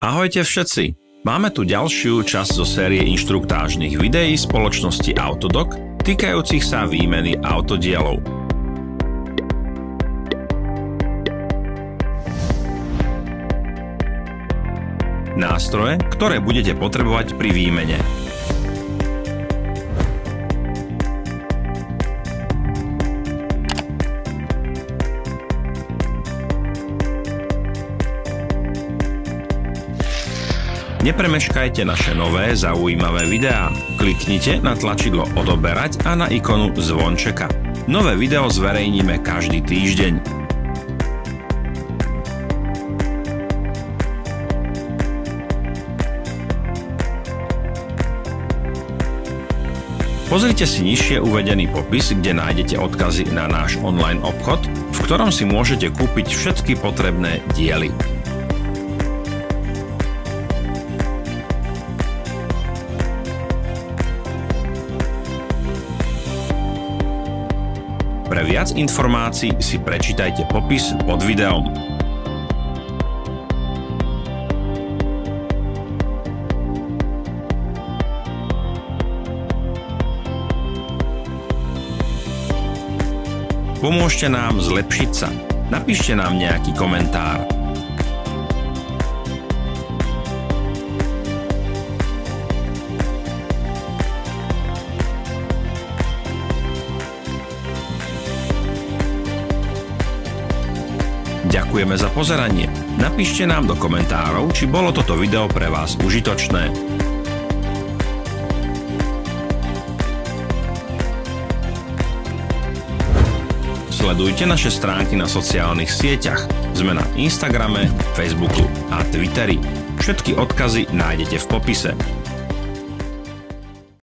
Ahojte všetci! Máme tu ďalšiu časť zo série inštruktážnych videí spoločnosti Autodoc týkajúcich sa výmeny autodielov. Nástroje, ktoré budete potrebovať pri výmene. Nepremeškajte naše nové zaujímavé videá. Kliknite na tlačidlo odoberať a na ikonu zvončeka. Nové video zverejníme každý týždeň. Pozrite si nižšie uvedený popis, kde nájdete odkazy na náš online obchod, v ktorom si môžete kúpiť všetky potrebné diely. Pre viac informácií si prečítajte popis pod videom. Pomôžte nám zlepšiť sa. Napíšte nám nejaký komentár. Ďakujeme za pozeranie. Napíšte nám do komentárov, či bolo toto video pre vás užitočné. Sledujte naše stránky na sociálnych sieťach. Sme na Instagrame, Facebooku a Twitteri. Všetky odkazy nájdete v popise.